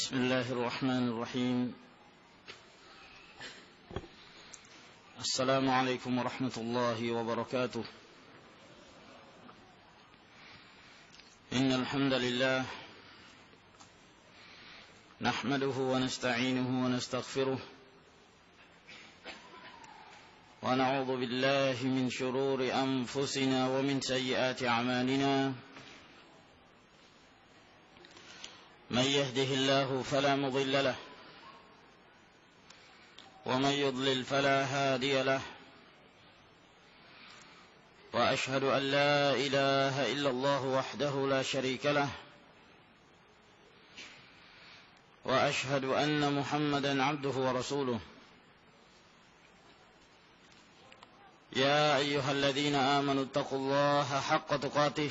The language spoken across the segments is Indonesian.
بسم الله الرحمن الرحيم. السلام عليكم ورحمة الله وبركاته. إن الحمد لله نحمده ونستعينه ونستغفره ونعوذ بالله من شرور أنفسنا ومن سيئات أعمالنا. من يهده الله فلا مضل له ومن يضلل فلا هادي له وأشهد أن لا إله إلا الله وحده لا شريك له وأشهد أن محمدا عبده ورسوله. يا أيها الذين آمنوا اتقوا الله حق تقاته.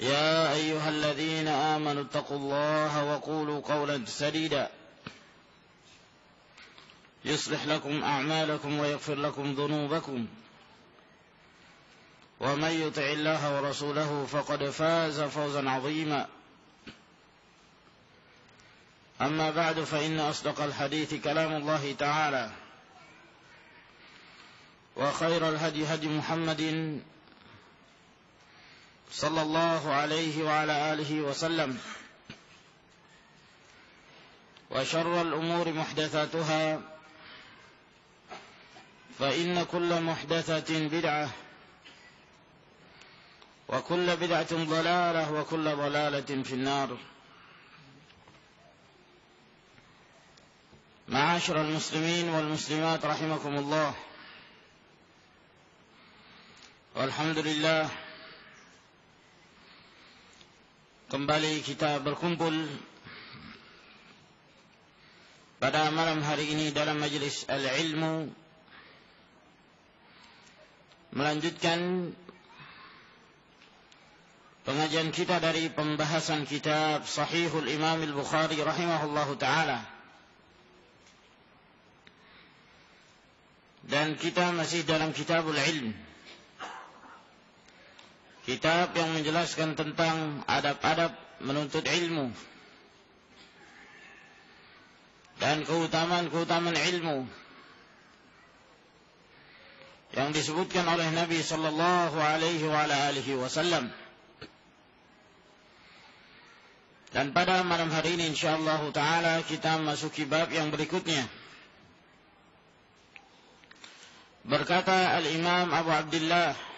يا أيها الذين آمنوا اتقوا الله وقولوا قولا سديدا. يصلح لكم أعمالكم ويغفر لكم ذنوبكم. ومن يطع الله ورسوله فقد فاز فوزا عظيما. أما بعد فإن أصدق الحديث كلام الله تعالى. وخير الهدي هدي محمد صلى الله عليه وعلى آله وسلم. وشر الأمور محدثاتها فإن كل محدثة بدعة وكل بدعة ضلالة وكل ضلالة في النار. معاشر المسلمين والمسلمات رحمكم الله. والحمد لله Kembali kita berkumpul pada malam hari ini dalam majlis al-ilmu melanjutkan pengajian kita dari pembahasan kitab Sahihul Imam Al-Bukhari rahimahullahu taala. Dan kita masih dalam kitabul ilm. Kitab yang menjelaskan tentang adab-adab menuntut ilmu. Dan keutamaan-keutamaan ilmu. Yang disebutkan oleh Nabi sallallahu alaihi wa alihi wasallam. Dan pada malam hari ini insyaallah taala kita masuki bab yang berikutnya. Berkata Al-Imam Abu Abdullah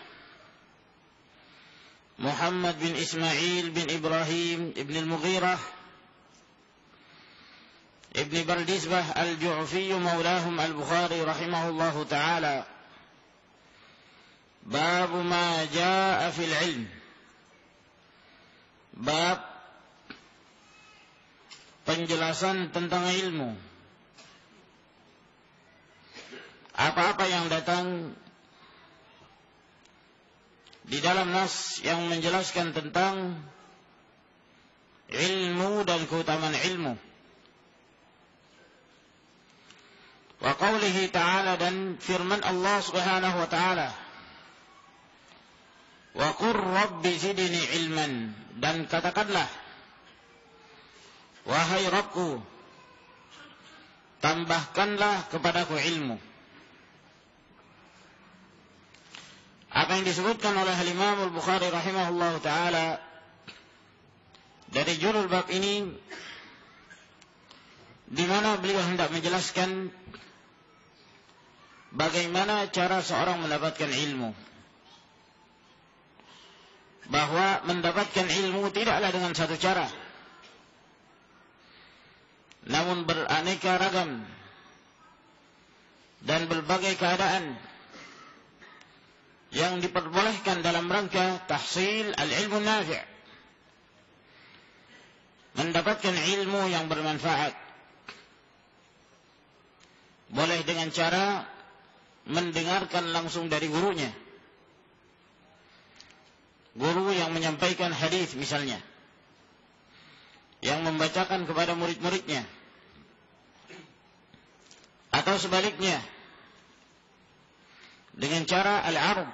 محمد بن إسماعيل بن إبراهيم بن المغيرة ابن بردزبة الجعفي مولاهم البخاري رحمه الله تعالى باب ما جاء في العلم باب penjelasan tentang ilmu apa-apa yang datang di dalam nas yang menjelaskan tentang ilmu dan keutamaan ilmu. Wa qawlihi ta'ala dan firman Allah subhanahu wa ta'ala. Wa qur rabbi zidni ilman. Dan katakanlah. Wahai Rabbku. Tambahkanlah kepadaku ilmu. Apa yang disebutkan oleh Imam Al-Bukhari rahimahullah taala dari judul bab ini di mana beliau hendak menjelaskan bagaimana cara seorang mendapatkan ilmu. Bahwa mendapatkan ilmu tidaklah dengan satu cara. Namun beraneka ragam dan berbagai keadaan yang diperbolehkan dalam rangka tahsil al-ilmu nafi' mendapatkan ilmu yang bermanfaat. Boleh dengan cara mendengarkan langsung dari gurunya. Guru yang menyampaikan hadis misalnya. Yang membacakan kepada murid-muridnya. Atau sebaliknya dengan cara al-arab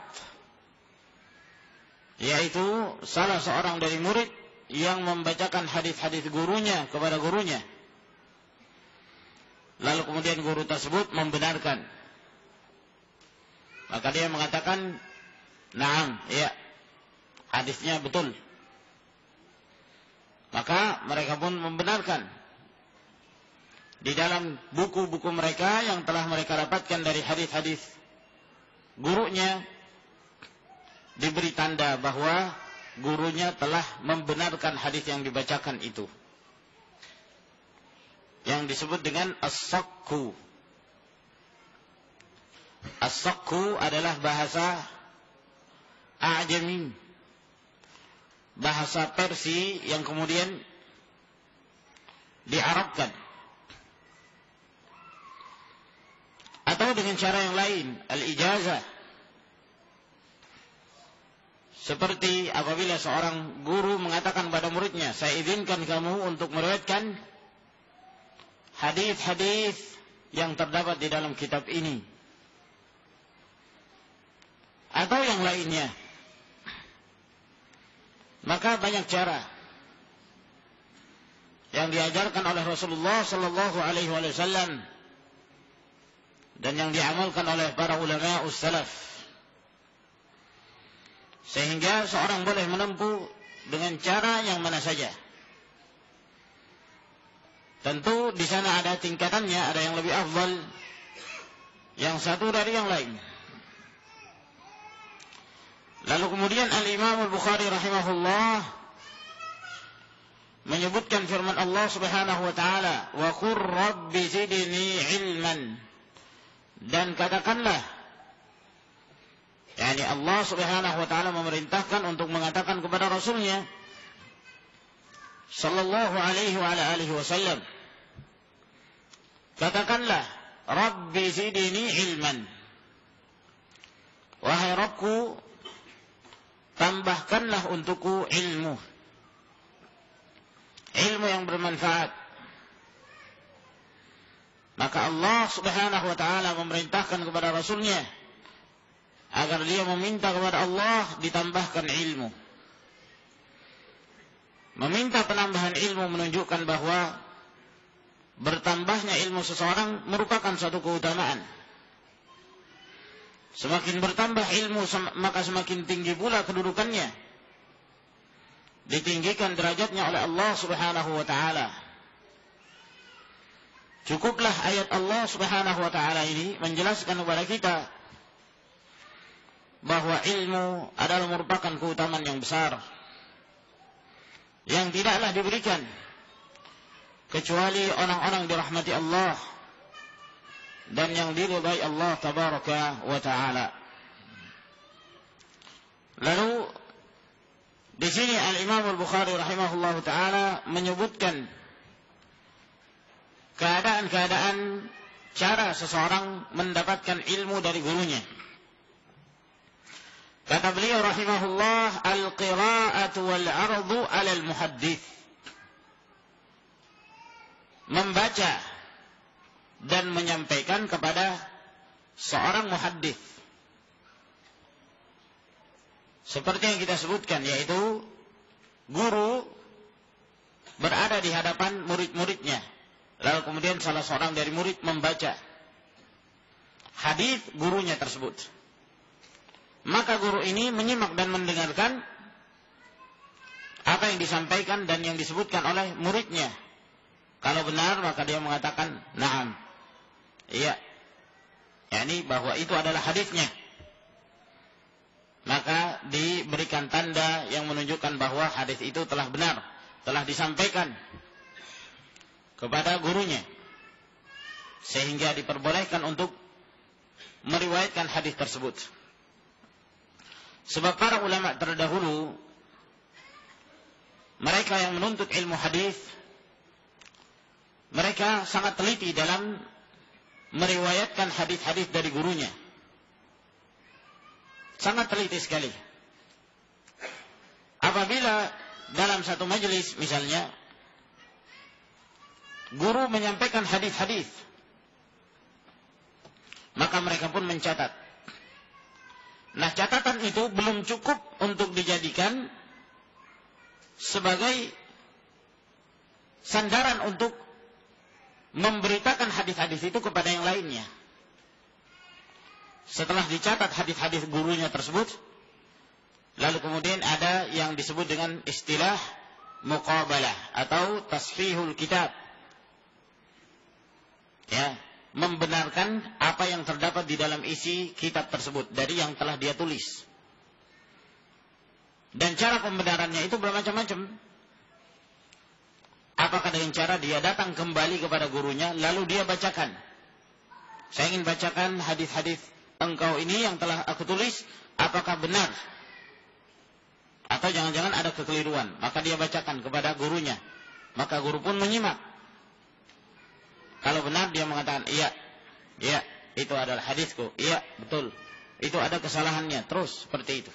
yaitu salah seorang dari murid yang membacakan hadis-hadis gurunya kepada gurunya. Lalu kemudian guru tersebut membenarkan. Maka dia mengatakan naam ya hadisnya betul. Maka mereka pun membenarkan. Di dalam buku-buku mereka yang telah mereka dapatkan dari hadis-hadis gurunya diberi tanda bahwa gurunya telah membenarkan hadis yang dibacakan itu. Yang disebut dengan as-sakku. As-sakku adalah bahasa ajami bahasa Persi yang kemudian diarabkan atau dengan cara yang lain? Al-ijazah. Seperti apabila seorang guru mengatakan pada muridnya saya izinkan kamu untuk meriwayatkan hadis-hadis yang terdapat di dalam kitab ini. Atau yang lainnya. Maka banyak cara yang diajarkan oleh Rasulullah sallallahu alaihi wasallam dan yang diamalkan oleh para ulama ussalaf. Sehingga seorang boleh menempuh dengan cara yang mana saja. Tentu di sana ada tingkatannya, ada yang lebih afdal, yang satu dari yang lain. Lalu kemudian Al-Imam Al-Bukhari rahimahullah menyebutkan firman Allah Subhanahu wa taala, "Wa qur rabbi zidni ilman." Dan katakanlah yakni Allah Subhanahu wa taala memerintahkan untuk mengatakan kepada rasulnya sallallahu alaihi wa alihi wasallam katakanlah rabbi zidni ilman. Wahai Rabbku tambahkanlah untukku ilmu. Ilmu yang bermanfaat maka Allah subhanahu wa ta'ala memerintahkan kepada Rasulnya agar dia meminta kepada Allah ditambahkan ilmu. Meminta penambahan ilmu menunjukkan bahwa bertambahnya ilmu seseorang merupakan suatu keutamaan. Semakin bertambah ilmu maka semakin tinggi pula kedudukannya. Ditinggikan derajatnya oleh Allah Subhanahu wa taala. Cukuplah ayat Allah Subhanahu wa taala ini menjelaskan kepada kita bahwa ilmu adalah merupakan keutamaan yang besar yang tidaklah diberikan kecuali orang-orang dirahmati Allah dan yang diridai Allah tabaraka wa taala. Lalu di sini Al Imam Al Bukhari rahimahullah taala menyebutkan keadaan-keadaan cara seseorang mendapatkan ilmu dari gurunya. Kata beliau rahimahullah, al-qira'atu wal-ardu 'ala al-muhaddits. Membaca dan menyampaikan kepada seorang muhaddits. Seperti yang kita sebutkan yaitu guru berada di hadapan murid-muridnya Lalu kemudian salah seorang dari murid membaca hadis gurunya tersebut. Maka guru ini menyimak dan mendengarkan apa yang disampaikan dan yang disebutkan oleh muridnya. Kalau benar maka dia mengatakan na'am. Iya. yakni bahwa itu adalah hadisnya. Maka diberikan tanda yang menunjukkan bahwa hadis itu telah benar, telah disampaikan kepada gurunya sehingga diperbolehkan untuk meriwayatkan hadis tersebut. Sebab para ulama terdahulu mereka yang menuntut ilmu hadis mereka sangat teliti dalam meriwayatkan hadis-hadis dari gurunya. Sangat teliti sekali. Apabila dalam satu majelis misalnya guru menyampaikan hadis-hadis maka mereka pun mencatat. Nah, catatan itu belum cukup untuk dijadikan sebagai sandaran untuk memberitakan hadis-hadis itu kepada yang lainnya. Setelah dicatat hadis-hadis gurunya tersebut, lalu kemudian ada yang disebut dengan istilah muqabalah atau tasfihul kitab. Ya, membenarkan apa yang terdapat di dalam isi kitab tersebut dari yang telah dia tulis. Dan cara pembenarannya itu bermacam-macam. Apakah dengan cara dia datang kembali kepada gurunya, lalu dia bacakan. Saya ingin bacakan hadis-hadis engkau ini yang telah aku tulis, apakah benar? Atau jangan-jangan ada kekeliruan. Maka dia bacakan kepada gurunya. Maka guru pun menyimak. Kalau benar dia mengatakan, iya, iya, itu adalah hadisku. Iya, betul. Itu ada kesalahannya. Terus seperti itu.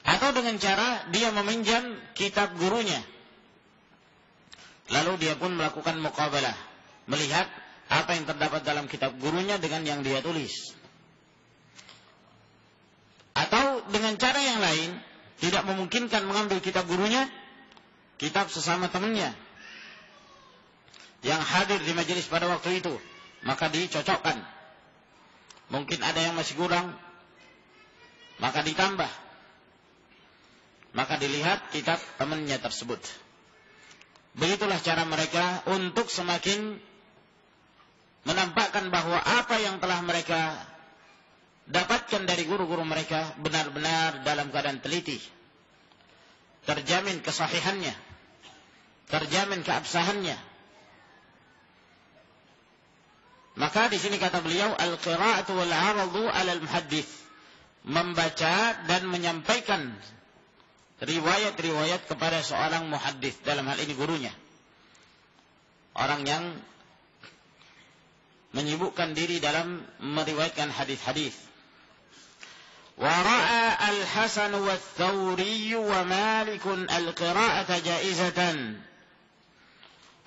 Atau dengan cara dia meminjam kitab gurunya Lalu dia pun melakukan muqabalah. Melihat apa yang terdapat dalam kitab gurunya dengan yang dia tulis. Atau dengan cara yang lain, tidak memungkinkan mengambil kitab gurunya, kitab sesama temannya. Yang hadir di majelis pada waktu itu. Maka dicocokkan. Mungkin ada yang masih kurang. Maka ditambah. Maka dilihat kitab temannya tersebut. Begitulah cara mereka untuk semakin menampakkan bahwa apa yang telah mereka dapatkan dari guru-guru mereka benar-benar dalam keadaan teliti. Terjamin kesahihannya. Terjamin keabsahannya. Maka di sini kata beliau al-qira'atu wal 'aradu 'ala al-muhaddits. Membaca dan menyampaikan riwayat-riwayat kepada seorang muhaddis dalam hal ini gurunya. Orang yang menyibukkan diri dalam meriwayatkan hadis-hadis. ورأى الحسن والثوري ومالك القراءة جائزة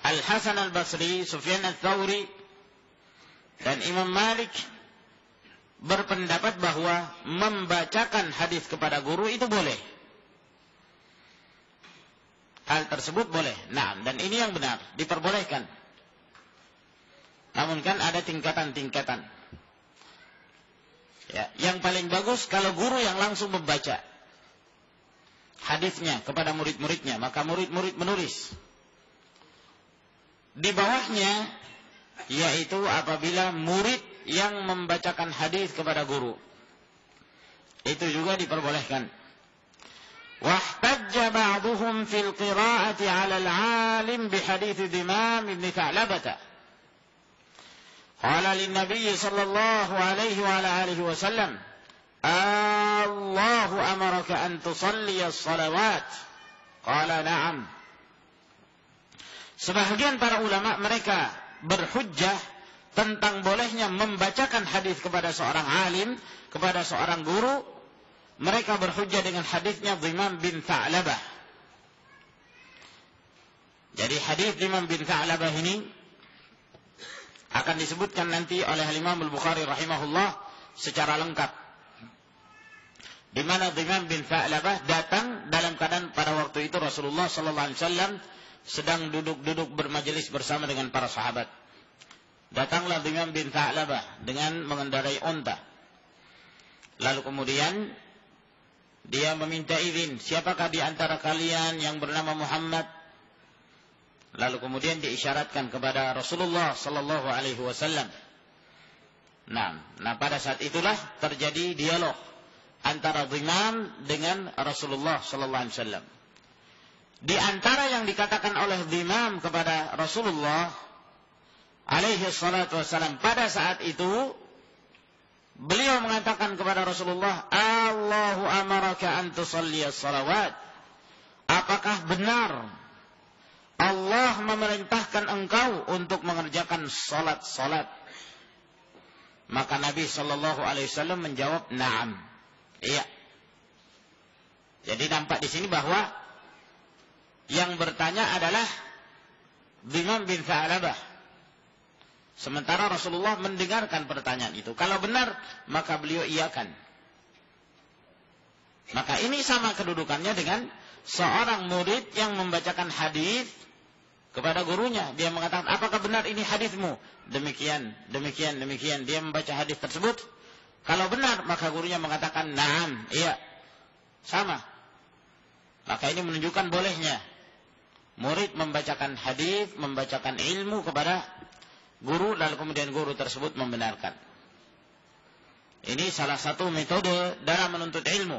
الحسن البصري سفيان الثوري dan Imam Malik berpendapat bahwa membacakan hadis kepada guru itu boleh hal tersebut boleh. Nah, dan ini yang benar, diperbolehkan. Namun kan ada tingkatan-tingkatan. Ya, yang paling bagus kalau guru yang langsung membaca hadisnya kepada murid-muridnya, maka murid-murid menulis. Di bawahnya yaitu apabila murid yang membacakan hadis kepada guru. Itu juga diperbolehkan. واحتج بعضهم في القراءة على العالم بحديث دمام بن ثعلبة قال للنبي صلى الله عليه وعلى آله وسلم الله أمرك أن تصلي الصلوات قال نعم Sebahagian para ulama mereka berhujjah tentang bolehnya membacakan hadis kepada seorang alim, kepada seorang guru mereka berhujjah dengan hadisnya Dhimam bin Tha'labah. Jadi hadis Dhimam bin Tha'labah ini akan disebutkan nanti oleh Imam Al-Bukhari rahimahullah secara lengkap. Di mana Dhimam bin Tha'labah datang dalam keadaan pada waktu itu Rasulullah sallallahu alaihi wasallam sedang duduk-duduk bermajelis bersama dengan para sahabat. Datanglah Dhimam bin Tha'labah dengan mengendarai unta. Lalu kemudian dia meminta izin, siapakah di antara kalian yang bernama Muhammad? Lalu kemudian diisyaratkan kepada Rasulullah sallallahu alaihi wasallam. Nah, nah pada saat itulah terjadi dialog antara Dhimam dengan Rasulullah sallallahu alaihi wasallam. Di antara yang dikatakan oleh Dhimam kepada Rasulullah alaihi salatu wasallam pada saat itu Beliau mengatakan kepada Rasulullah, Allahu amaraka an salawat. Apakah benar Allah memerintahkan engkau untuk mengerjakan salat-salat? Maka Nabi Shallallahu Alaihi Wasallam menjawab, Naam. Iya. Jadi nampak di sini bahwa yang bertanya adalah Bimam bin Fa'alabah. Sementara Rasulullah mendengarkan pertanyaan itu. Kalau benar, maka beliau iakan. Maka ini sama kedudukannya dengan seorang murid yang membacakan hadis kepada gurunya. Dia mengatakan, apakah benar ini hadismu? Demikian, demikian, demikian. Dia membaca hadis tersebut. Kalau benar, maka gurunya mengatakan, naam, iya. Sama. Maka ini menunjukkan bolehnya. Murid membacakan hadis, membacakan ilmu kepada guru, lalu kemudian guru tersebut membenarkan. Ini salah satu metode dalam menuntut ilmu.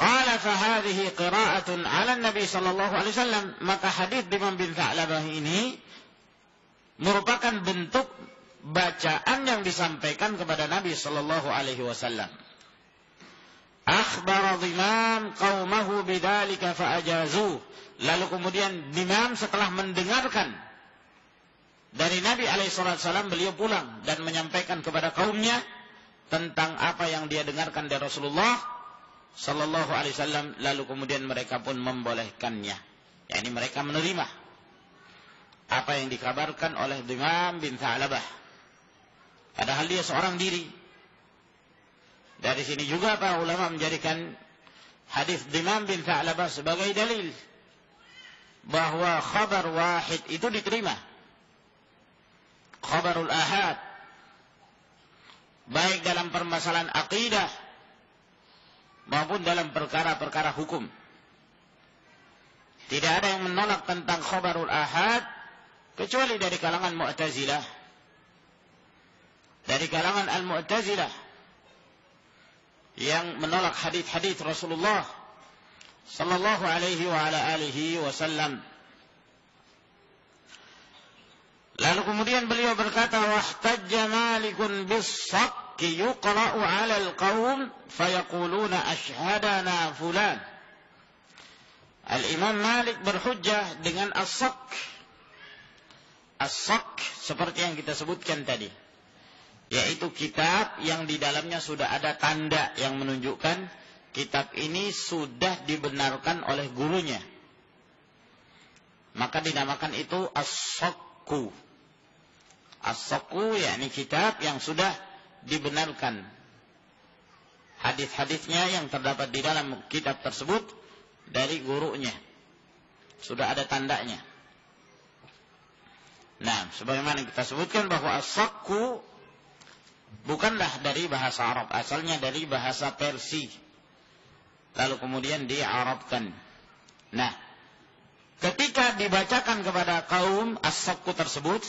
Qala fahadihi qira'atun ala Nabi sallallahu alaihi wasallam. Maka hadis Imam bin Tha'labah ini merupakan bentuk bacaan yang disampaikan kepada Nabi sallallahu alaihi wasallam. Akhbar Imam qaumahu bidzalika fa'ajazu. Lalu kemudian Imam setelah mendengarkan dari Nabi alaihi wasallam beliau pulang dan menyampaikan kepada kaumnya tentang apa yang dia dengarkan dari Rasulullah Sallallahu Alaihi Wasallam lalu kemudian mereka pun membolehkannya. Ya, ini mereka menerima apa yang dikabarkan oleh Imam bin Tha'labah. Padahal dia seorang diri. Dari sini juga para ulama menjadikan hadis Imam bin Tha'labah sebagai dalil bahwa khabar wahid itu diterima. Khabarul ahad baik dalam permasalahan akidah maupun dalam perkara-perkara hukum. Tidak ada yang menolak tentang khabarul ahad kecuali dari kalangan Mu'tazilah. Dari kalangan Al-Mu'tazilah yang menolak hadis-hadis Rasulullah sallallahu alaihi wa ala alihi wasallam. Lalu kemudian beliau berkata, "Wahtajja Malikun bis-saqqi yuqra'u 'ala al-qaum fayaquluna ashhadana fulan." Al-Imam Malik berhujjah dengan as-saq. As-saq seperti yang kita sebutkan tadi. Yaitu kitab yang di dalamnya sudah ada tanda yang menunjukkan kitab ini sudah dibenarkan oleh gurunya. Maka dinamakan itu as-sakku. As-sakku yakni kitab yang sudah dibenarkan hadis-hadisnya yang terdapat di dalam kitab tersebut dari gurunya. Sudah ada tandanya. Nah, sebagaimana kita sebutkan bahwa as-sakku bukanlah dari bahasa Arab, asalnya dari bahasa Persia. Lalu kemudian diarabkan. Nah, ketika dibacakan kepada kaum as-sakku tersebut,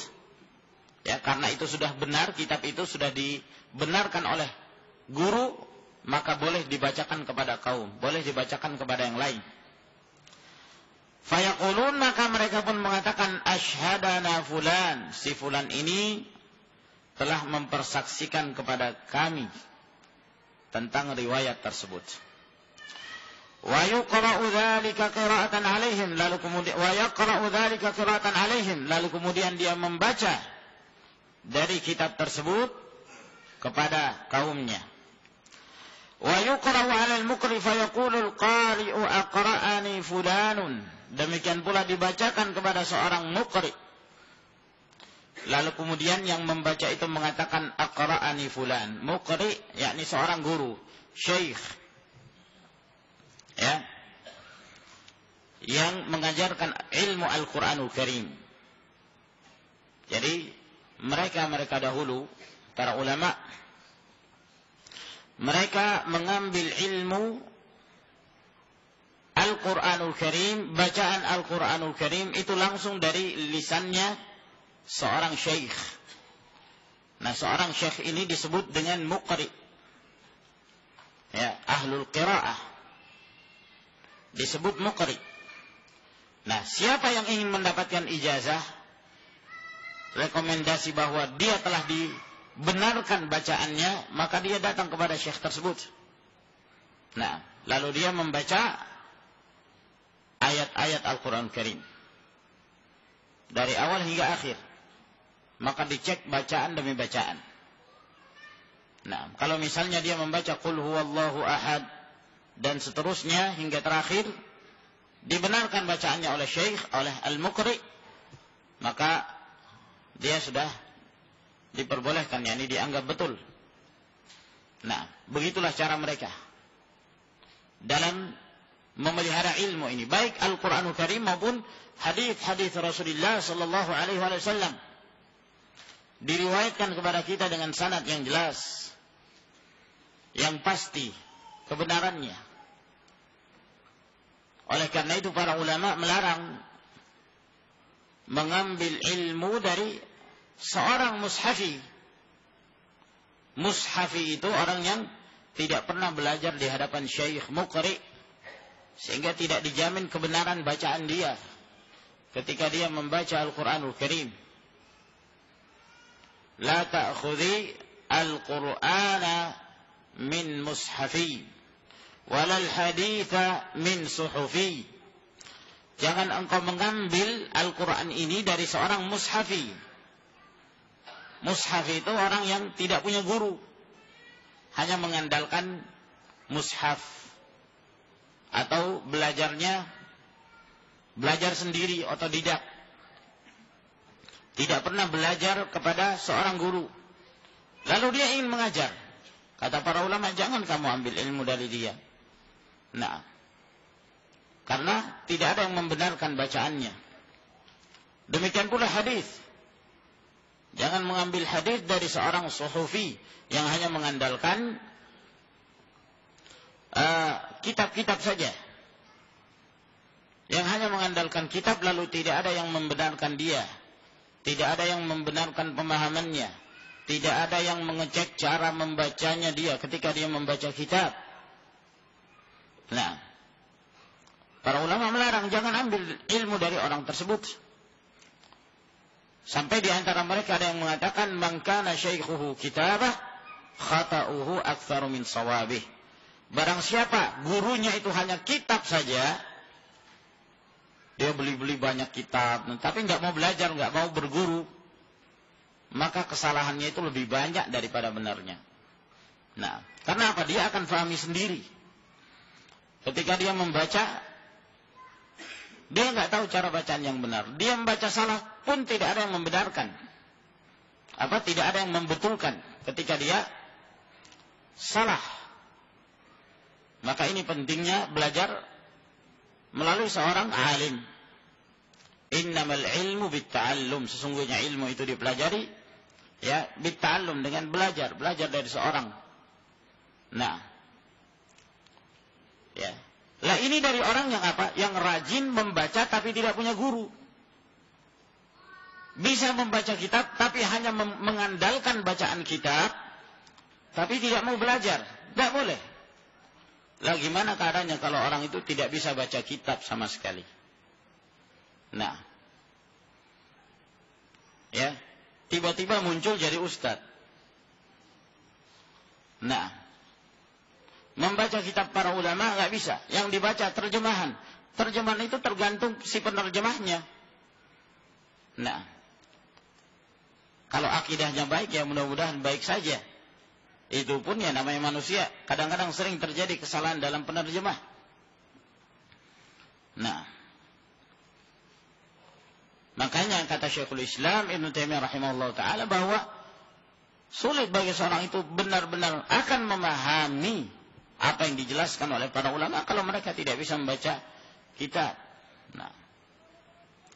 ya karena itu sudah benar, kitab itu sudah di benarkan oleh guru, maka boleh dibacakan kepada kaum, boleh dibacakan kepada yang lain. Fayaqulun maka mereka pun mengatakan asyhadana fulan, si fulan ini telah mempersaksikan kepada kami tentang riwayat tersebut. Wa yuqra'u dzalika qira'atan 'alaihim lalu kemudian wa yaqra'u dzalika qira'atan 'alaihim lalu kemudian dia membaca dari kitab tersebut kepada kaumnya. Wa yuqra'u 'ala al-muqri fa yaqulu al-qari'u aqra'ani fulanun. Demikian pula dibacakan kepada seorang muqri. Lalu kemudian yang membaca itu mengatakan aqra'ani fulan. Muqri yakni seorang guru, syekh. Ya. Yang mengajarkan ilmu Al-Qur'anul Karim. Jadi mereka-mereka dahulu para ulama mereka mengambil ilmu Al-Quranul Karim, bacaan Al-Quranul Karim itu langsung dari lisannya seorang syekh. Nah, seorang syekh ini disebut dengan muqri. Ya, ahlul qiraah. Disebut muqri. Nah, siapa yang ingin mendapatkan ijazah, rekomendasi bahwa dia telah di benarkan bacaannya, maka dia datang kepada syekh tersebut. Nah, lalu dia membaca ayat-ayat Al-Quran Karim. Dari awal hingga akhir. Maka dicek bacaan demi bacaan. Nah, kalau misalnya dia membaca Qul huwallahu ahad dan seterusnya hingga terakhir dibenarkan bacaannya oleh syekh, oleh al-muqri, maka dia sudah diperbolehkan, yakni dianggap betul. Nah, begitulah cara mereka dalam memelihara ilmu ini, baik Al-Qur'anul Karim maupun hadis-hadis Rasulullah sallallahu alaihi wasallam. Diriwayatkan kepada kita dengan sanad yang jelas, yang pasti kebenarannya. Oleh karena itu para ulama melarang mengambil ilmu dari seorang mushafi. Mushafi itu orang yang tidak pernah belajar di hadapan syekh mukri sehingga tidak dijamin kebenaran bacaan dia ketika dia membaca Al-Qur'anul Karim. La ta'khudhi Al-Qur'ana min mushafi walal haditha min suhufi. Jangan engkau mengambil Al-Quran ini dari seorang mushafi. Mushafi itu orang yang tidak punya guru. Hanya mengandalkan mushaf. Atau belajarnya belajar sendiri otodidak. Tidak pernah belajar kepada seorang guru. Lalu dia ingin mengajar. Kata para ulama, jangan kamu ambil ilmu dari dia. Nah, karena tidak ada yang membenarkan bacaannya. Demikian pula hadis. Jangan mengambil hadis dari seorang suhufi yang hanya mengandalkan uh, kitab-kitab uh, saja. Yang hanya mengandalkan kitab lalu tidak ada yang membenarkan dia. Tidak ada yang membenarkan pemahamannya. Tidak ada yang mengecek cara membacanya dia ketika dia membaca kitab. Nah, Para ulama melarang jangan ambil ilmu dari orang tersebut. Sampai di antara mereka ada yang mengatakan mangkana syaikhuhu kitabah khata'uhu aktsaru min sawabih. Barang siapa gurunya itu hanya kitab saja, dia beli-beli banyak kitab, tapi nggak mau belajar, nggak mau berguru, maka kesalahannya itu lebih banyak daripada benarnya. Nah, karena apa? Dia akan fahami sendiri. Ketika dia membaca, dia nggak tahu cara bacaan yang benar. Dia membaca salah pun tidak ada yang membenarkan. Apa tidak ada yang membetulkan ketika dia salah. Maka ini pentingnya belajar melalui seorang alim. Innamal ilmu bitta'allum. Sesungguhnya ilmu itu dipelajari ya bitta'allum dengan belajar, belajar dari seorang. Nah. Ya, lah ini dari orang yang apa? Yang rajin membaca tapi tidak punya guru. Bisa membaca kitab tapi hanya mengandalkan bacaan kitab tapi tidak mau belajar. Tidak boleh. Lah gimana keadaannya kalau orang itu tidak bisa baca kitab sama sekali? Nah. Ya. Tiba-tiba muncul jadi ustadz. Nah. Membaca kitab para ulama nggak bisa. Yang dibaca terjemahan. Terjemahan itu tergantung si penerjemahnya. Nah, kalau akidahnya baik ya mudah-mudahan baik saja. Itu pun ya namanya manusia. Kadang-kadang sering terjadi kesalahan dalam penerjemah. Nah, makanya kata Syekhul Islam Ibn Taimiyah rahimahullah taala bahwa sulit bagi seorang itu benar-benar akan memahami apa yang dijelaskan oleh para ulama kalau mereka tidak bisa membaca kitab. Nah,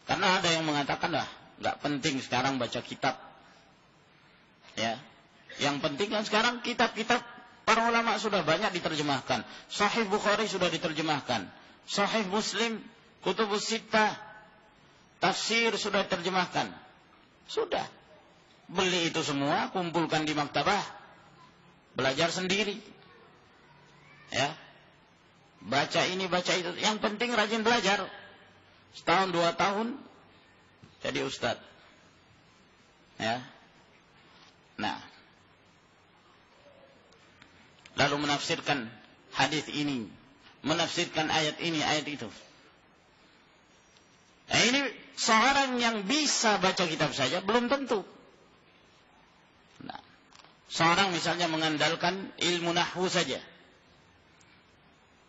karena ada yang mengatakan lah nggak penting sekarang baca kitab. Ya, yang penting kan sekarang kitab-kitab para ulama sudah banyak diterjemahkan. Sahih Bukhari sudah diterjemahkan. Sahih Muslim, Kutubus Sittah, tafsir sudah diterjemahkan. Sudah. Beli itu semua, kumpulkan di maktabah, belajar sendiri. Ya. Baca ini baca itu. Yang penting rajin belajar. Setahun dua tahun jadi ustad. Ya. Nah. Lalu menafsirkan hadis ini, menafsirkan ayat ini, ayat itu. Nah, ini seorang yang bisa baca kitab saja belum tentu. Nah, seorang misalnya mengandalkan ilmu nahwu saja.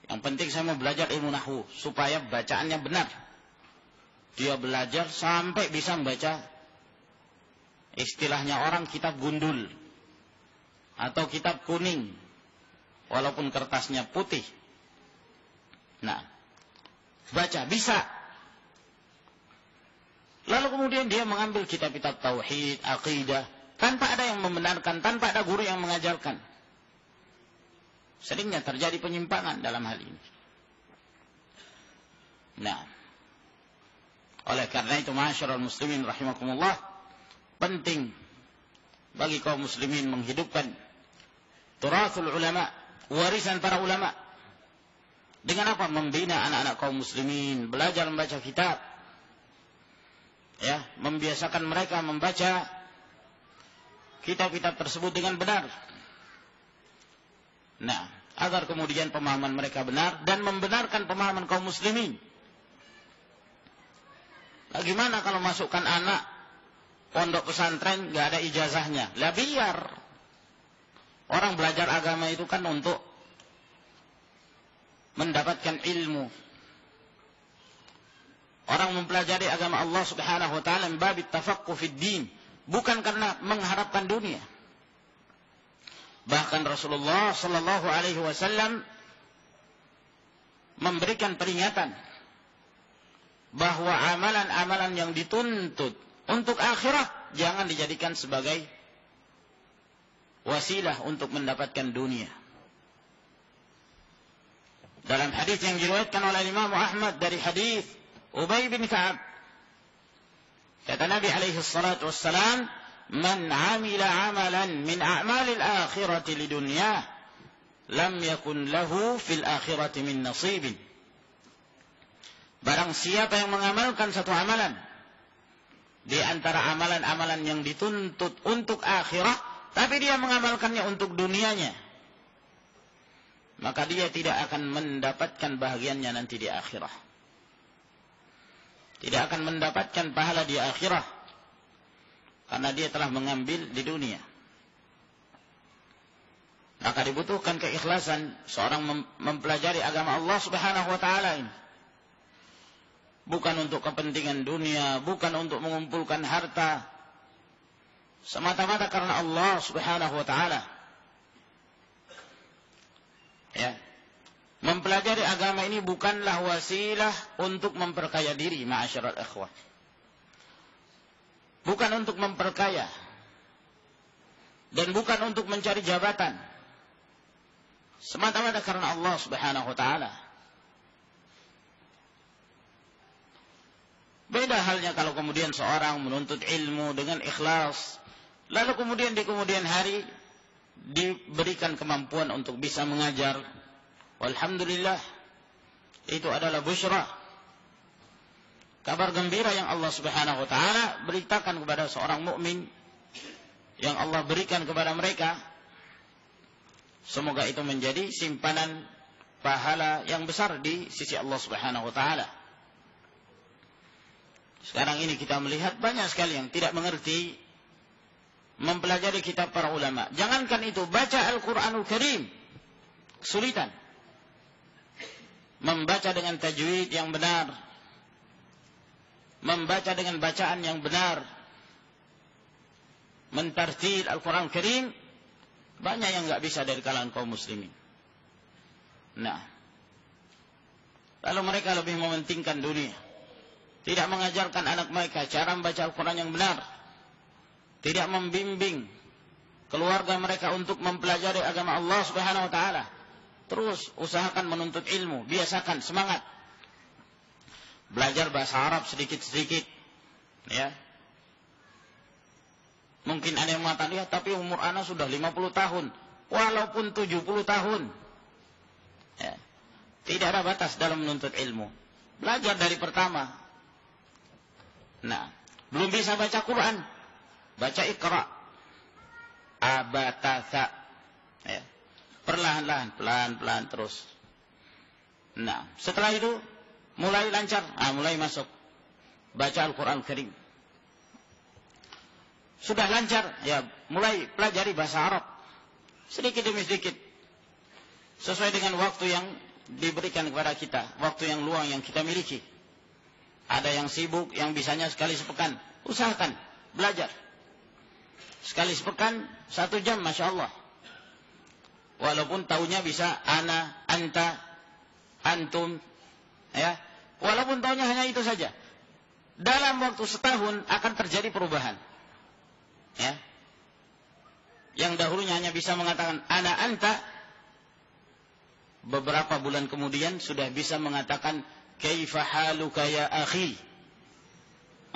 Yang penting saya mau belajar ilmu nahwu supaya bacaannya benar. Dia belajar sampai bisa membaca istilahnya orang kitab gundul atau kitab kuning walaupun kertasnya putih. Nah, baca bisa Lalu kemudian dia mengambil kitab-kitab tauhid, akidah, tanpa ada yang membenarkan, tanpa ada guru yang mengajarkan. Seringnya terjadi penyimpangan dalam hal ini. Nah, oleh karena itu masyarakat muslimin rahimakumullah, penting bagi kaum muslimin menghidupkan turatul ulama, warisan para ulama. Dengan apa? Membina anak-anak kaum muslimin, belajar membaca kitab, ya membiasakan mereka membaca kitab-kitab tersebut dengan benar. Nah, agar kemudian pemahaman mereka benar dan membenarkan pemahaman kaum muslimin. Bagaimana kalau masukkan anak pondok pesantren nggak ada ijazahnya? Lah biar orang belajar agama itu kan untuk mendapatkan ilmu, Orang mempelajari agama Allah Subhanahu wa taala membab tafaqquh fid din, bukan karena mengharapkan dunia. Bahkan Rasulullah sallallahu alaihi wasallam memberikan peringatan bahwa amalan-amalan yang dituntut untuk akhirat jangan dijadikan sebagai wasilah untuk mendapatkan dunia. Dalam hadis yang diriwayatkan oleh Imam Ahmad dari hadis Ubay bin Ka'ab. Kata Nabi alaihi salatu wassalam, "Man 'amila 'amalan min a'malil akhirati lidunya, lam yakun lahu fil akhirati min nasibin." Barang siapa yang mengamalkan satu amalan di antara amalan-amalan yang dituntut untuk akhirat, tapi dia mengamalkannya untuk dunianya, maka dia tidak akan mendapatkan bahagiannya nanti di akhirat tidak akan mendapatkan pahala di akhirah karena dia telah mengambil di dunia. Maka dibutuhkan keikhlasan seorang mempelajari agama Allah Subhanahu wa taala ini. Bukan untuk kepentingan dunia, bukan untuk mengumpulkan harta. Semata-mata karena Allah Subhanahu wa taala. Ya, Mempelajari agama ini bukanlah wasilah untuk memperkaya diri, ma'asyiral ikhwah. Bukan untuk memperkaya. Dan bukan untuk mencari jabatan. Semata-mata karena Allah Subhanahu wa taala. Beda halnya kalau kemudian seorang menuntut ilmu dengan ikhlas, lalu kemudian di kemudian hari diberikan kemampuan untuk bisa mengajar, Walhamdulillah itu adalah busyra. Kabar gembira yang Allah Subhanahu wa taala beritakan kepada seorang mukmin yang Allah berikan kepada mereka. Semoga itu menjadi simpanan pahala yang besar di sisi Allah Subhanahu wa taala. Sekarang ini kita melihat banyak sekali yang tidak mengerti mempelajari kitab para ulama. Jangankan itu, baca Al-Qur'anul Karim kesulitan membaca dengan tajwid yang benar, membaca dengan bacaan yang benar, mentartil Al-Quran Karim, banyak yang nggak bisa dari kalangan kaum muslimin. Nah, lalu mereka lebih mementingkan dunia. Tidak mengajarkan anak mereka cara membaca Al-Quran yang benar. Tidak membimbing keluarga mereka untuk mempelajari agama Allah Subhanahu wa taala. Terus usahakan menuntut ilmu, biasakan semangat. Belajar bahasa Arab sedikit-sedikit. Ya. Mungkin ada yang mengatakan, ya tapi umur anak sudah 50 tahun. Walaupun 70 tahun. Ya. Tidak ada batas dalam menuntut ilmu. Belajar dari pertama. Nah, belum bisa baca Quran. Baca Iqra. Abatasa. Ya Perlahan-lahan, pelan-pelan terus. Nah, setelah itu mulai lancar, ah, mulai masuk baca Al-Quran Karim. Sudah lancar, ya mulai pelajari bahasa Arab. Sedikit demi sedikit. Sesuai dengan waktu yang diberikan kepada kita. Waktu yang luang yang kita miliki. Ada yang sibuk, yang bisanya sekali sepekan. Usahakan, belajar. Sekali sepekan, satu jam, Masya Allah. Walaupun tahunya bisa ana, anta, antum. ya Walaupun tahunya hanya itu saja dalam waktu setahun akan terjadi perubahan. Ya. Yang dahulunya hanya bisa mengatakan ana anta beberapa bulan kemudian sudah bisa mengatakan kaifa haluka ya akhi.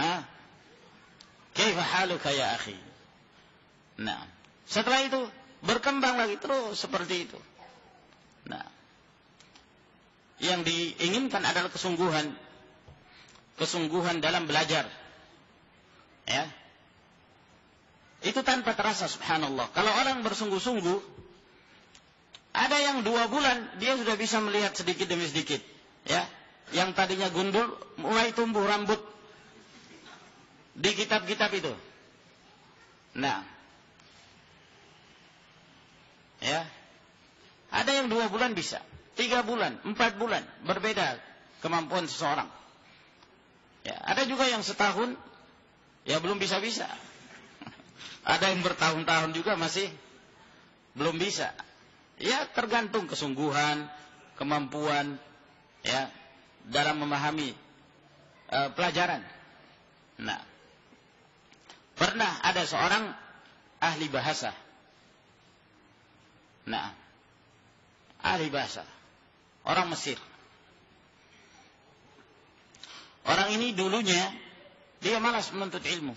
Ah. Kaifa haluka ya akhi. Nah, setelah itu berkembang lagi terus seperti itu. Nah, yang diinginkan adalah kesungguhan kesungguhan dalam belajar. Ya. Itu tanpa terasa subhanallah. Kalau orang bersungguh-sungguh, ada yang dua bulan dia sudah bisa melihat sedikit demi sedikit. Ya. Yang tadinya gundul mulai tumbuh rambut di kitab-kitab itu. Nah. Ya. Ada yang dua bulan bisa. Tiga bulan, empat bulan. Berbeda kemampuan seseorang. Ya, ada juga yang setahun ya belum bisa-bisa. Ada yang bertahun-tahun juga masih belum bisa. Ya tergantung kesungguhan, kemampuan ya dalam memahami uh, pelajaran. Nah, pernah ada seorang ahli bahasa. Nah, ahli bahasa. Orang Mesir. Orang ini dulunya dia malas menuntut ilmu.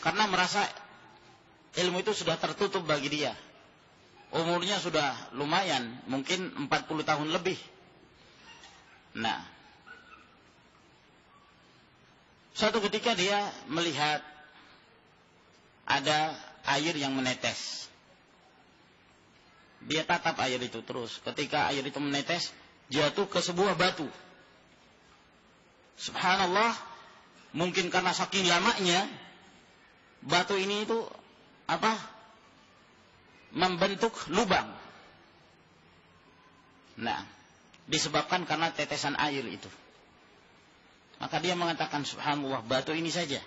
Karena merasa ilmu itu sudah tertutup bagi dia. Umurnya sudah lumayan, mungkin 40 tahun lebih. Nah, suatu ketika dia melihat ada air yang menetes. Dia tatap air itu terus. Ketika air itu menetes, jatuh ke sebuah batu. Subhanallah, mungkin karena saking lamanya batu ini itu apa? membentuk lubang. Nah, disebabkan karena tetesan air itu. Maka dia mengatakan subhanallah batu ini saja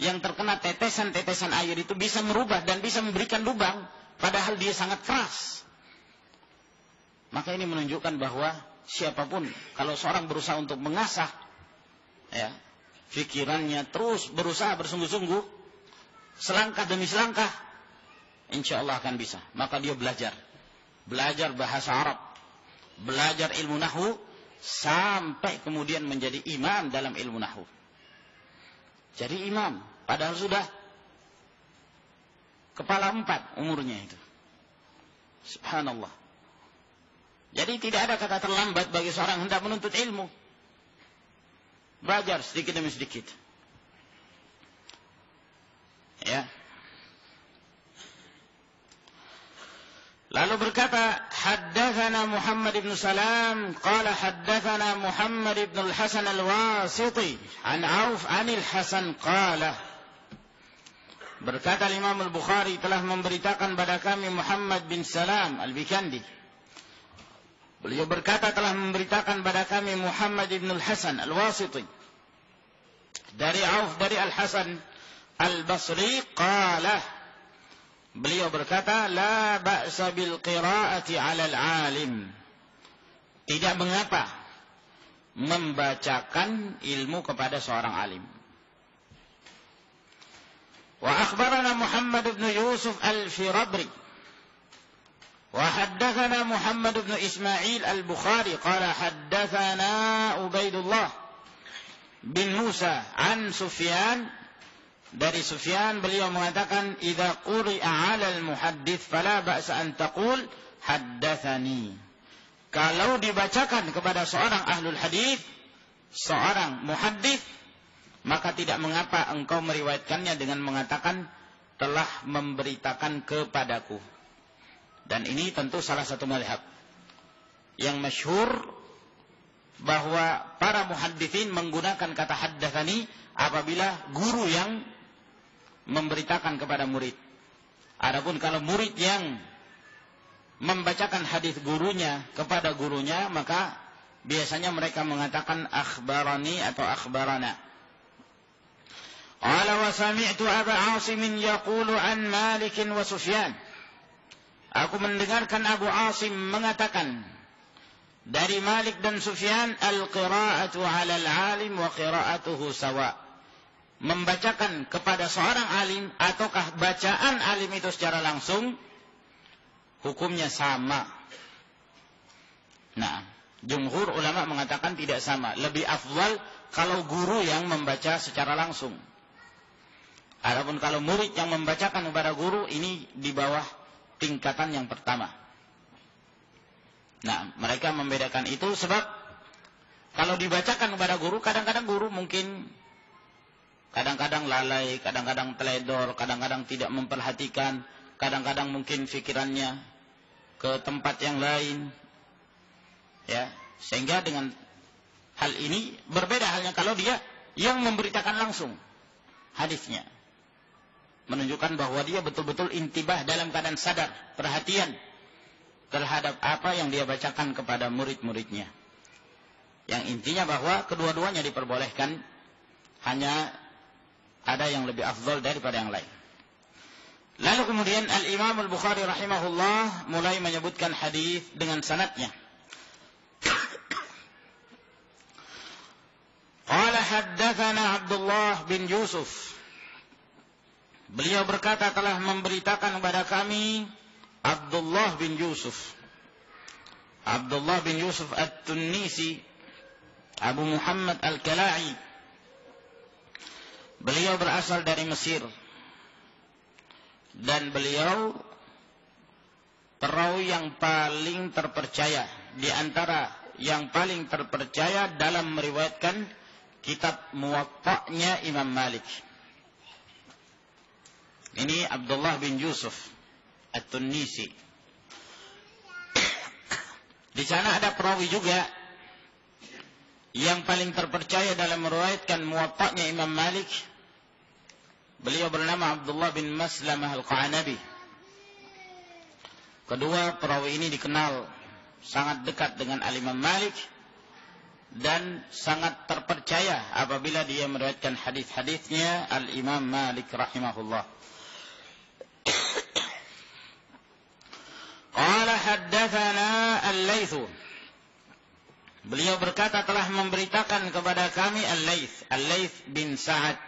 yang terkena tetesan-tetesan air itu bisa merubah dan bisa memberikan lubang padahal dia sangat keras. Maka ini menunjukkan bahwa siapa pun kalau seorang berusaha untuk mengasah ya pikirannya terus berusaha bersungguh-sungguh selangkah demi selangkah insya Allah akan bisa. Maka dia belajar. Belajar bahasa Arab. Belajar ilmu nahu sampai kemudian menjadi imam dalam ilmu nahu jadi imam padahal sudah kepala empat umurnya itu subhanallah jadi tidak ada kata terlambat bagi seorang hendak menuntut ilmu. Belajar sedikit demi sedikit. Ya. Lalu berkata, Haddathana Muhammad ibn Salam, qala haddathana Muhammad ibn al-Hasan al-Wasiti, an Auf anil Hasan qala. Berkata Imam al-Bukhari telah memberitakan pada kami Muhammad bin Salam al-Bikandi. Beliau berkata telah memberitakan pada kami Muhammad ibn al-Hasan al-Wasiti. Dari Auf dari Al-Hasan al-Basri qala Beliau berkata la ba'sa bil qira'ati 'ala al-'alim. Tidak mengapa membacakan ilmu kepada seorang alim Akhbarana Muhammad ibn Yusuf al-Firabri وحدثنا محمد بن إسماعيل البخاري قال حدثنا عبيد الله bin Musa an Sufyan dari Sufyan beliau mengatakan idza quri'a 'alal muhaddits fala ba'sa an taqul haddatsani kalau dibacakan kepada seorang ahlul hadis seorang muhaddits maka tidak mengapa engkau meriwayatkannya dengan mengatakan telah memberitakan kepadaku Dan ini tentu salah satu madhab yang masyhur bahwa para muhaddithin menggunakan kata haddathani apabila guru yang memberitakan kepada murid. Adapun kalau murid yang membacakan hadis gurunya kepada gurunya, maka biasanya mereka mengatakan akhbarani atau akhbarana. Sami'tu Aba Asim yaqulu an Malik wa Sufyan. Aku mendengarkan Abu Asim mengatakan dari Malik dan Sufyan al-qira'atu 'ala al-'alim wa qira'atuhu sawa. Membacakan kepada seorang alim ataukah bacaan alim itu secara langsung hukumnya sama. Nah, jumhur ulama mengatakan tidak sama. Lebih afdal kalau guru yang membaca secara langsung. Adapun kalau murid yang membacakan kepada guru ini di bawah tingkatan yang pertama. Nah, mereka membedakan itu sebab kalau dibacakan kepada guru, kadang-kadang guru mungkin kadang-kadang lalai, kadang-kadang teledor, kadang-kadang tidak memperhatikan, kadang-kadang mungkin pikirannya ke tempat yang lain. Ya, sehingga dengan hal ini berbeda halnya kalau dia yang memberitakan langsung hadisnya. Menunjukkan bahwa dia betul-betul intibah dalam keadaan sadar, perhatian terhadap apa yang dia bacakan kepada murid-muridnya. Yang intinya bahwa kedua-duanya diperbolehkan, hanya ada yang lebih afdol daripada yang lain. Lalu kemudian Al-Imam Al-Bukhari rahimahullah mulai menyebutkan hadis dengan sanatnya. Qala haddatsana Abdullah bin Yusuf. Beliau berkata telah memberitakan kepada kami Abdullah bin Yusuf. Abdullah bin Yusuf At-Tunisi Abu Muhammad Al-Kala'i Beliau berasal dari Mesir dan beliau perawi yang paling terpercaya di antara yang paling terpercaya dalam meriwayatkan kitab Muwatta'nya Imam Malik. Ini Abdullah bin Yusuf At-Tunisi. Di sana ada perawi juga yang paling terpercaya dalam meriwayatkan muwatta'nya Imam Malik. Beliau bernama Abdullah bin Maslamah Al-Qanabi. Kedua perawi ini dikenal sangat dekat dengan Al-Imam Malik dan sangat terpercaya apabila dia meriwayatkan hadis-hadisnya Al-Imam Malik rahimahullah. Qala haddathana Al-Laits. Beliau berkata telah memberitakan kepada kami Al-Laits, Al-Laits bin Sa'ad.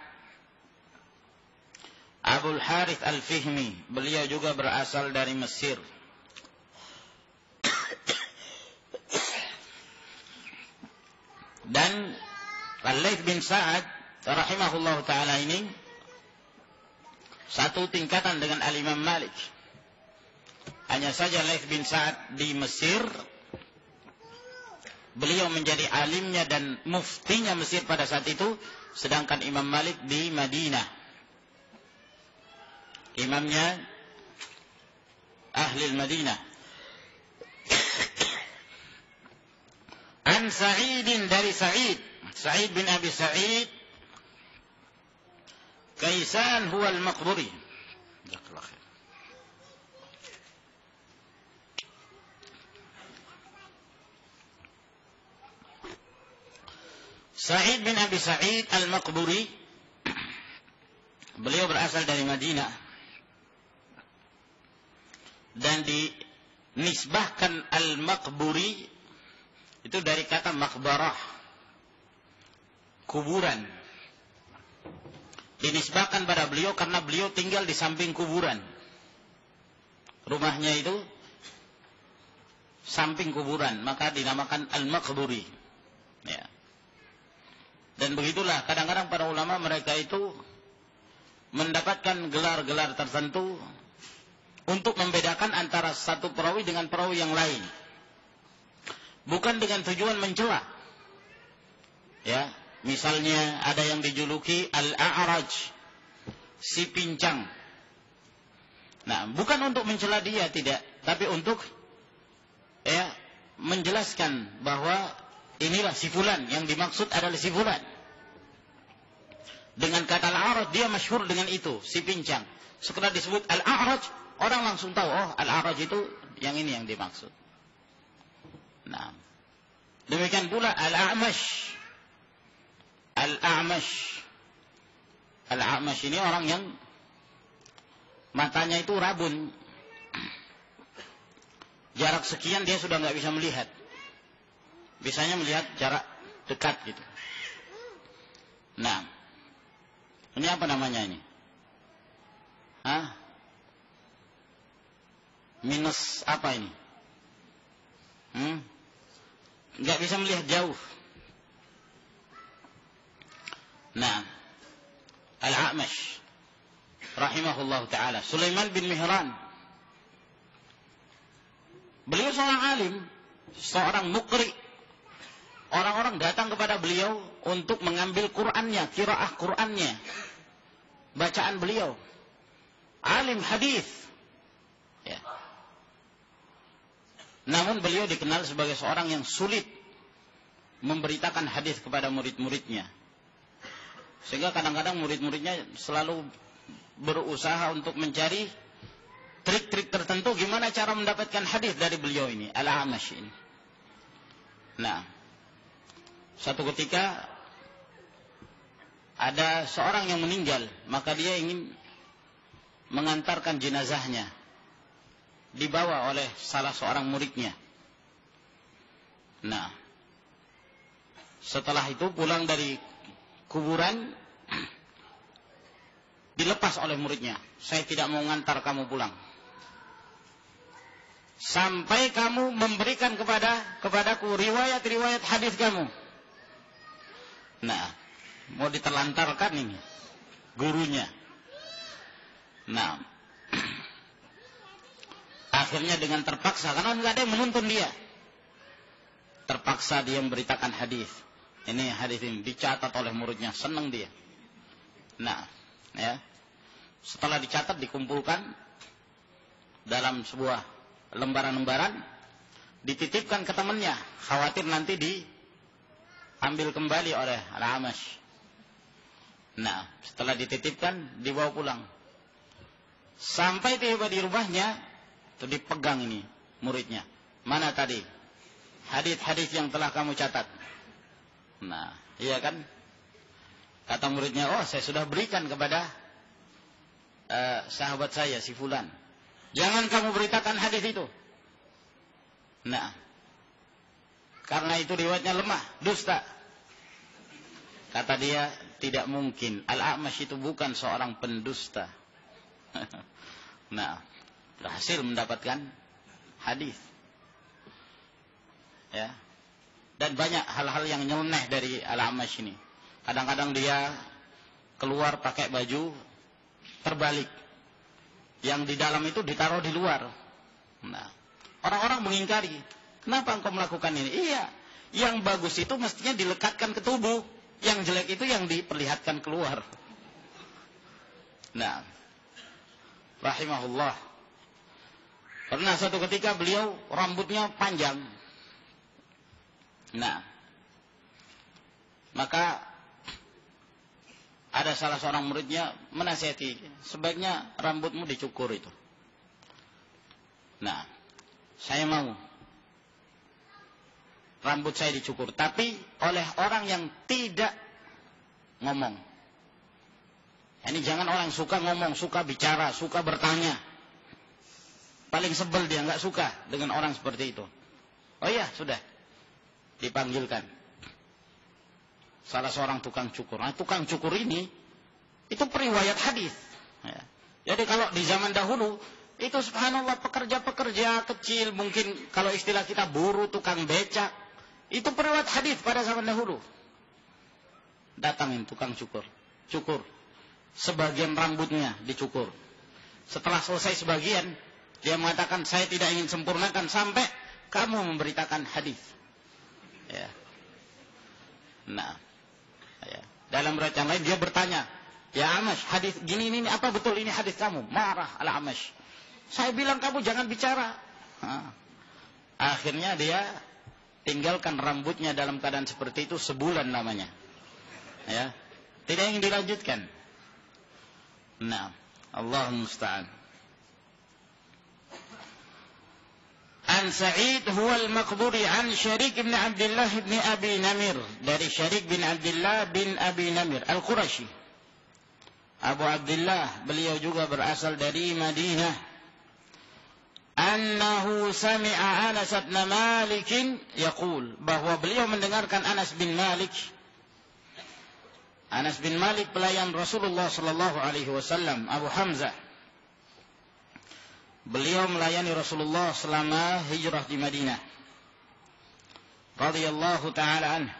Abu Harith Al-Fihmi, beliau juga berasal dari Mesir. Dan Al-Laits bin Sa'ad rahimahullah taala ini satu tingkatan dengan Al-Imam Malik. Hanya saja Laith bin Sa'ad di Mesir beliau menjadi alimnya dan muftinya Mesir pada saat itu sedangkan Imam Malik di Madinah. Imamnya ahli Madinah. An Sa'idin dari Sa'id. Sa'id bin Abi Sa'id. Kaisan huwa al-Maqburi Sa'id bin Abi Sa'id Al-Maqburi beliau berasal dari Madinah dan dinisbahkan Al-Maqburi itu dari kata makbarah kuburan. Dinisbahkan pada beliau karena beliau tinggal di samping kuburan. Rumahnya itu samping kuburan maka dinamakan Al-Maqburi. Ya dan begitulah kadang-kadang para ulama mereka itu mendapatkan gelar-gelar tertentu untuk membedakan antara satu perawi dengan perawi yang lain. Bukan dengan tujuan mencela. Ya, misalnya ada yang dijuluki Al-A'raj, si pincang. Nah, bukan untuk mencela dia tidak, tapi untuk ya menjelaskan bahwa inilah si fulan yang dimaksud adalah si fulan. Dengan kata al-a'raj dia masyhur dengan itu, si pincang. Sekedar disebut al-a'raj, orang langsung tahu oh al-a'raj itu yang ini yang dimaksud. Nah. Demikian pula al-a'mash. Al-a'mash. Al-a'mash ini orang yang matanya itu rabun. Jarak sekian dia sudah nggak bisa melihat. Bisanya melihat jarak dekat gitu. Nah, ini apa namanya ini? Hah? Minus apa ini? Hmm? Nggak bisa melihat jauh. Nah, Al-A'mash rahimahullah taala, Sulaiman bin Mihran. Beliau seorang alim, seorang mukri. Orang-orang datang kepada beliau untuk mengambil Qur'annya, kiraah Qur'annya bacaan beliau. Alim hadis. Ya. Namun beliau dikenal sebagai seorang yang sulit memberitakan hadis kepada murid-muridnya. Sehingga kadang-kadang murid-muridnya selalu berusaha untuk mencari trik-trik tertentu gimana cara mendapatkan hadis dari beliau ini, Al-Amash ini. Nah, satu ketika ada seorang yang meninggal, maka dia ingin mengantarkan jenazahnya dibawa oleh salah seorang muridnya. Nah, setelah itu pulang dari kuburan dilepas oleh muridnya. Saya tidak mau ngantar kamu pulang. Sampai kamu memberikan kepada kepadaku riwayat-riwayat hadis kamu. Nah, mau diterlantarkan ini gurunya. Nah, akhirnya dengan terpaksa karena nggak ada yang menuntun dia. Terpaksa dia memberitakan hadis. Ini hadis ini dicatat oleh muridnya, senang dia. Nah, ya. Setelah dicatat dikumpulkan dalam sebuah lembaran-lembaran dititipkan ke temannya, khawatir nanti diambil kembali oleh Al-Amash. Nah, setelah dititipkan, dibawa pulang. Sampai tiba di rumahnya, itu dipegang ini muridnya. Mana tadi? Hadis-hadis yang telah kamu catat. Nah, iya kan? Kata muridnya, oh saya sudah berikan kepada uh, sahabat saya, si Fulan. Jangan kamu beritakan hadis itu. Nah, karena itu riwayatnya lemah, dusta. Kata dia, tidak mungkin. Al-A'mash itu bukan seorang pendusta. nah, berhasil mendapatkan hadis. Ya. Dan banyak hal-hal yang nyeleneh dari Al-A'mash ini. Kadang-kadang dia keluar pakai baju terbalik. Yang di dalam itu ditaruh di luar. Nah, orang-orang mengingkari. Kenapa engkau melakukan ini? Iya, yang bagus itu mestinya dilekatkan ke tubuh. Yang jelek itu yang diperlihatkan keluar. Nah, rahimahullah. Pernah suatu ketika beliau rambutnya panjang. Nah, maka ada salah seorang muridnya menasihati, sebaiknya rambutmu dicukur itu. Nah, saya mau rambut saya dicukur. Tapi oleh orang yang tidak ngomong. Ini jangan orang suka ngomong, suka bicara, suka bertanya. Paling sebel dia nggak suka dengan orang seperti itu. Oh iya, sudah. Dipanggilkan. Salah seorang tukang cukur. Nah, tukang cukur ini itu periwayat hadis. Ya. Jadi kalau di zaman dahulu itu subhanallah pekerja-pekerja kecil mungkin kalau istilah kita buruh tukang becak itu periwayat hadis pada zaman dahulu. Datangin tukang cukur, cukur. Sebagian rambutnya dicukur. Setelah selesai sebagian, dia mengatakan saya tidak ingin sempurnakan sampai kamu memberitakan hadis. Ya. Nah, ya. dalam riwayat lain dia bertanya, ya Amash, hadis gini ini apa betul ini hadis kamu? Marah ala Amash. Saya bilang kamu jangan bicara. Akhirnya dia tinggalkan rambutnya dalam keadaan seperti itu sebulan namanya. Ya. Tidak ingin dilanjutkan. Nah, Allah musta'an. An Sa'id huwa al-maqburi an Syarik bin Abdullah bin Abi Namir dari Syarik bin Abdullah bin Abi Namir Al-Qurashi. Abu Abdullah beliau juga berasal dari Madinah. Annahu sami'a Anas bin Malik yaqul bahwa beliau mendengarkan Anas bin Malik Anas bin Malik pelayan Rasulullah sallallahu alaihi wasallam Abu Hamzah Beliau melayani Rasulullah selama hijrah di Madinah. Radhiyallahu taala anhu.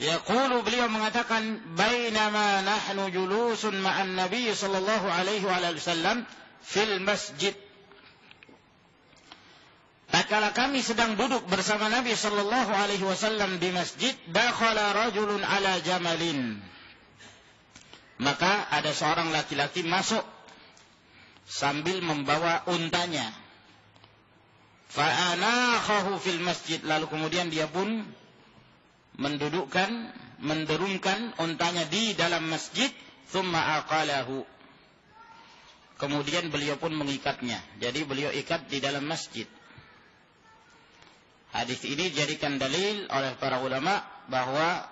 Yaqulu beliau mengatakan bainama nahnu julusun ma'an Nabi sallallahu alaihi wasallam fil masjid. Tatkala kami sedang duduk bersama Nabi sallallahu alaihi wasallam di masjid, dakhala rajulun ala jamalin. Maka ada seorang laki-laki masuk sambil membawa untanya. Fa'anakhahu fil masjid. Lalu kemudian dia pun mendudukkan, menderungkan untanya di dalam masjid. Thumma aqalahu. Kemudian beliau pun mengikatnya. Jadi beliau ikat di dalam masjid. Hadis ini jadikan dalil oleh para ulama bahwa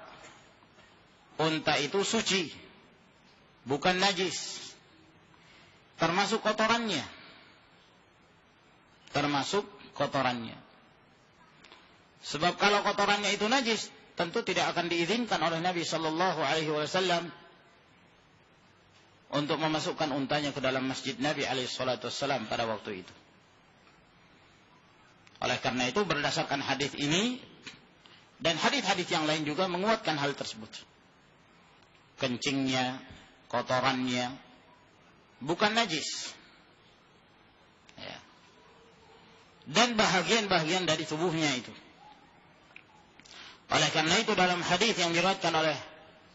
unta itu suci, bukan najis termasuk kotorannya. Termasuk kotorannya. Sebab kalau kotorannya itu najis, tentu tidak akan diizinkan oleh Nabi Shallallahu Alaihi Wasallam untuk memasukkan untanya ke dalam masjid Nabi Alaihi Wasallam pada waktu itu. Oleh karena itu berdasarkan hadis ini dan hadis-hadis yang lain juga menguatkan hal tersebut. Kencingnya, kotorannya, bukan najis. Ya. Dan bahagian-bahagian dari tubuhnya itu. Oleh karena itu dalam hadis yang diriwayatkan oleh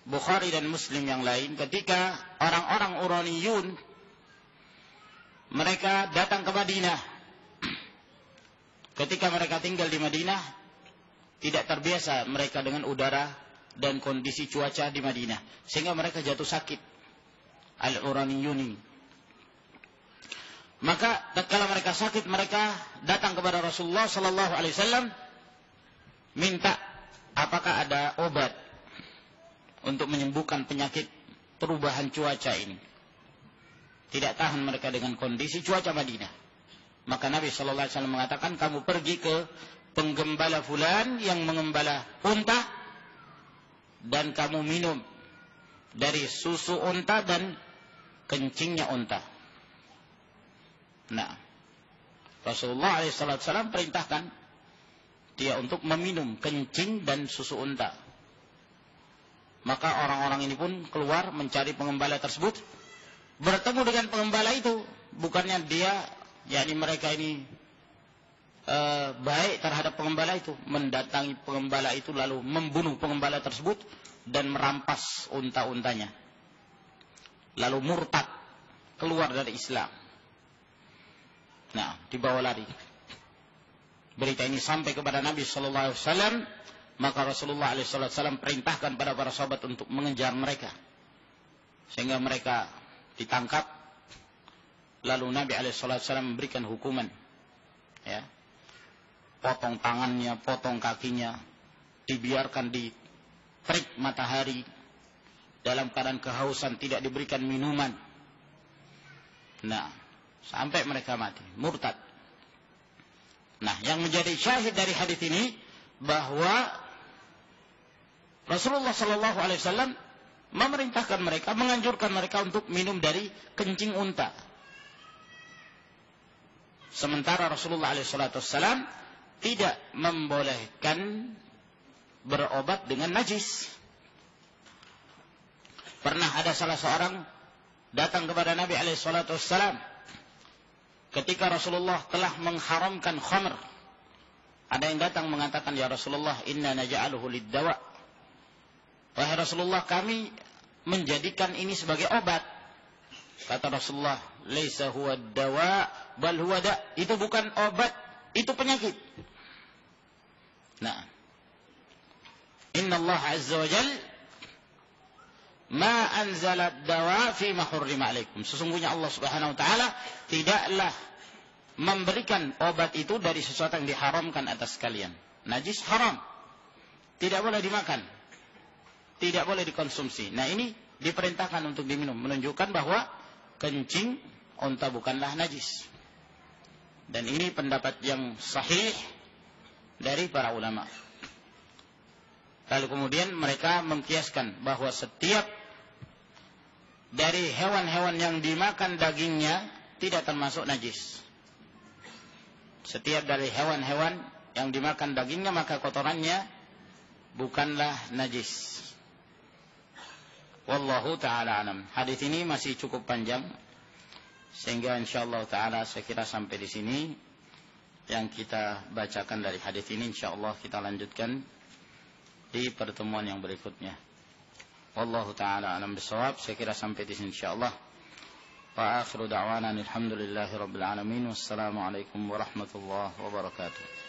Bukhari dan Muslim yang lain ketika orang-orang Uraniyun mereka datang ke Madinah. Ketika mereka tinggal di Madinah tidak terbiasa mereka dengan udara dan kondisi cuaca di Madinah sehingga mereka jatuh sakit. Al-Uraniyuni maka tatkala mereka sakit mereka datang kepada Rasulullah sallallahu alaihi wasallam minta apakah ada obat untuk menyembuhkan penyakit perubahan cuaca ini. Tidak tahan mereka dengan kondisi cuaca Madinah. Maka Nabi sallallahu alaihi wasallam mengatakan kamu pergi ke penggembala fulan yang mengembala unta dan kamu minum dari susu unta dan kencingnya unta. Nah, Rasulullah SAW perintahkan dia untuk meminum kencing dan susu unta. Maka orang-orang ini pun keluar mencari pengembala tersebut. Bertemu dengan pengembala itu. Bukannya dia, yakni mereka ini e, baik terhadap pengembala itu. Mendatangi pengembala itu lalu membunuh pengembala tersebut. Dan merampas unta-untanya. Lalu murtad. Keluar dari Islam. Nah, dibawa lari. Berita ini sampai kepada Nabi Shallallahu Alaihi Wasallam, maka Rasulullah Alaihi Wasallam perintahkan pada para sahabat untuk mengejar mereka, sehingga mereka ditangkap. Lalu Nabi Alaihi Wasallam memberikan hukuman, ya, potong tangannya, potong kakinya, dibiarkan di terik matahari dalam keadaan kehausan tidak diberikan minuman. Nah, sampai mereka mati, murtad. Nah, yang menjadi syahid dari hadis ini bahwa Rasulullah Shallallahu Alaihi Wasallam memerintahkan mereka, menganjurkan mereka untuk minum dari kencing unta. Sementara Rasulullah Wasallam tidak membolehkan berobat dengan najis. Pernah ada salah seorang datang kepada Nabi Wasallam ketika Rasulullah telah mengharamkan khamr. Ada yang datang mengatakan, Ya Rasulullah, inna naja'aluhu liddawa. Wahai Rasulullah, kami menjadikan ini sebagai obat. Kata Rasulullah, laisa huwa dawa bal huwa da. Itu bukan obat, itu penyakit. Nah. Inna Allah Azza wa Jal ma anzalat dawa fi ma hurrima alaikum. Sesungguhnya Allah Subhanahu wa taala tidaklah memberikan obat itu dari sesuatu yang diharamkan atas kalian. Najis haram. Tidak boleh dimakan. Tidak boleh dikonsumsi. Nah ini diperintahkan untuk diminum. Menunjukkan bahwa kencing onta bukanlah najis. Dan ini pendapat yang sahih dari para ulama. Lalu kemudian mereka mengkiaskan bahwa setiap dari hewan-hewan yang dimakan dagingnya tidak termasuk najis. Setiap dari hewan-hewan yang dimakan dagingnya maka kotorannya bukanlah najis. Wallahu taala alam. Hadis ini masih cukup panjang sehingga insyaallah taala saya kira sampai di sini yang kita bacakan dari hadis ini insyaallah kita lanjutkan di pertemuan yang berikutnya. Wallahu taala alam bisawab. Saya kira sampai di sini insyaallah. Wa akhiru da'wana alhamdulillahi rabbil alamin. Wassalamualaikum warahmatullahi wabarakatuh.